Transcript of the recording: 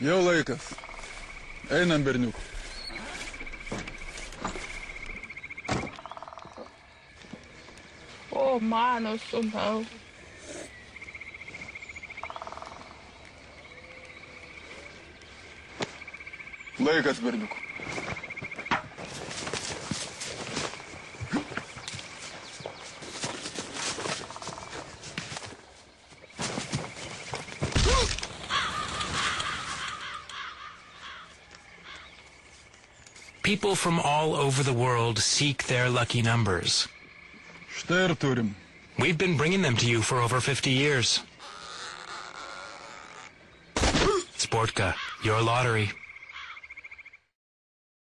Jau laikas. Einam, berniuk. O mano sūnau. Laikas, berniuk. People from all over the world seek their lucky numbers. We've been bringing them to you for over 50 years. Sportka, your lottery.